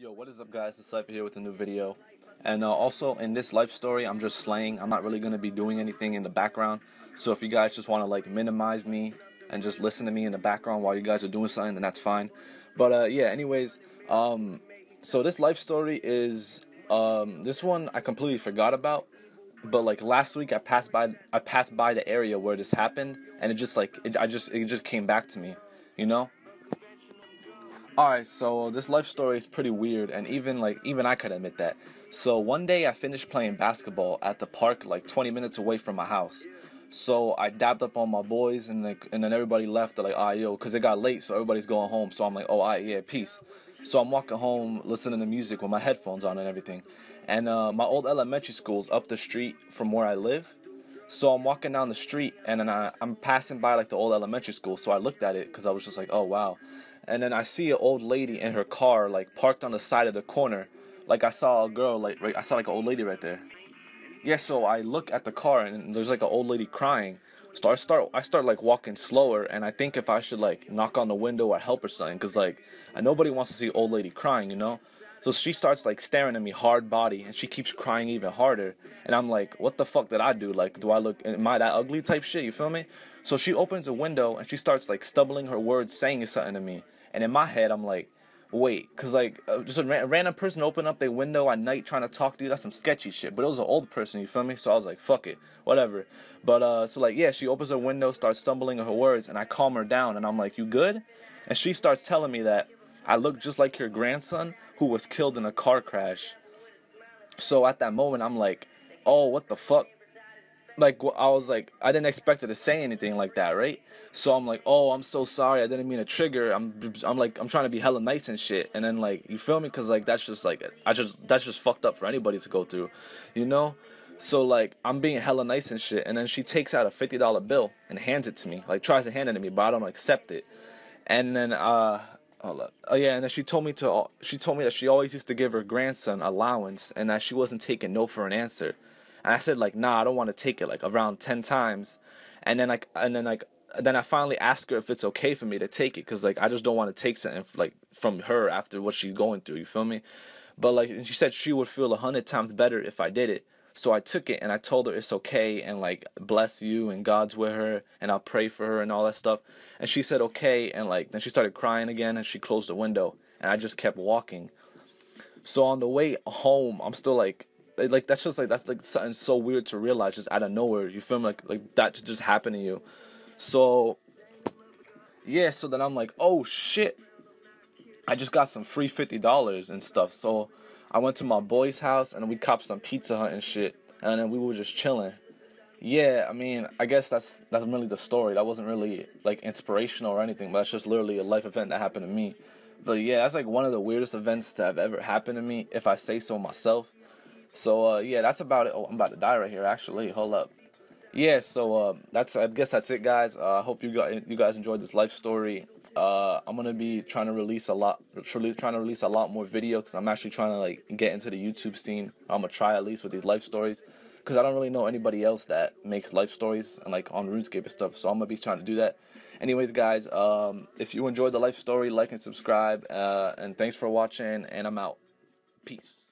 Yo, what is up, guys? It's Cypher here with a new video. And uh, also, in this life story, I'm just slaying. I'm not really going to be doing anything in the background. So if you guys just want to, like, minimize me and just listen to me in the background while you guys are doing something, then that's fine. But, uh, yeah, anyways, um, so this life story is, um, this one I completely forgot about. But, like, last week I passed by, I passed by the area where this happened. And it just, like, it, I just, it just came back to me, you know? Alright, so this life story is pretty weird, and even like even I could admit that. So one day I finished playing basketball at the park, like 20 minutes away from my house. So I dabbed up on my boys, and like and then everybody left. They're like, ah, yo, cause it got late, so everybody's going home. So I'm like, oh, alright, yeah, peace. So I'm walking home, listening to music with my headphones on and everything. And uh, my old elementary school's up the street from where I live. So I'm walking down the street, and then I, I'm passing by like the old elementary school. So I looked at it because I was just like, oh wow and then I see an old lady in her car like parked on the side of the corner. Like I saw a girl like right, I saw like an old lady right there. Yeah, so I look at the car and there's like an old lady crying. So I start I start like walking slower and I think if I should like knock on the window or help her something cuz like nobody wants to see old lady crying, you know? So she starts like staring at me hard body and she keeps crying even harder. And I'm like, what the fuck did I do? Like, do I look, am I that ugly type shit? You feel me? So she opens a window and she starts like stumbling her words, saying something to me. And in my head, I'm like, wait, because like uh, just a, ra- random person open up their window at night trying to talk to you, that's some sketchy shit. But it was an old person, you feel me? So I was like, fuck it, whatever. But uh, so like, yeah, she opens her window, starts stumbling her words, and I calm her down and I'm like, you good? And she starts telling me that I look just like your grandson who was killed in a car crash. So at that moment, I'm like, oh, what the fuck? Like, I was like, I didn't expect her to say anything like that, right? So I'm like, oh, I'm so sorry. I didn't mean to trigger. I'm, I'm like, I'm trying to be hella nice and shit. And then like, you feel me? Cause like that's just like, I just that's just fucked up for anybody to go through, you know? So like, I'm being hella nice and shit. And then she takes out a fifty dollar bill and hands it to me. Like tries to hand it to me, but I don't accept it. And then uh, hold up. Oh yeah, and then she told me to. She told me that she always used to give her grandson allowance, and that she wasn't taking no for an answer. And I said like, nah, I don't want to take it. Like around ten times, and then like, and then like, then I finally asked her if it's okay for me to take it, cause like I just don't want to take something like from her after what she's going through. You feel me? But like, and she said she would feel a hundred times better if I did it. So I took it and I told her it's okay and like bless you and God's with her and I'll pray for her and all that stuff. And she said okay and like then she started crying again and she closed the window and I just kept walking. So on the way home, I'm still like like that's just like that's like something so weird to realize just out of nowhere. You feel me? Like like that just happened to you. So yeah, so then I'm like, oh shit. I just got some free fifty dollars and stuff. So I went to my boy's house and we copped some Pizza Hut and shit, and then we were just chilling. Yeah, I mean, I guess that's that's really the story. That wasn't really like inspirational or anything, but that's just literally a life event that happened to me. But yeah, that's like one of the weirdest events to have ever happened to me, if I say so myself. So uh, yeah, that's about it. Oh, I'm about to die right here. Actually, hold up. Yeah, so uh, that's I guess that's it, guys. Uh, I uh, hope you got you guys enjoyed this life story. Uh, I'm gonna be trying to release a lot, trying to release a lot more videos. Cause I'm actually trying to like get into the YouTube scene. I'm gonna try at least with these life stories, cause I don't really know anybody else that makes life stories and like on RuneScape and stuff. So I'm gonna be trying to do that. Anyways, guys, um, if you enjoyed the life story, like and subscribe. Uh, and thanks for watching. And I'm out. Peace.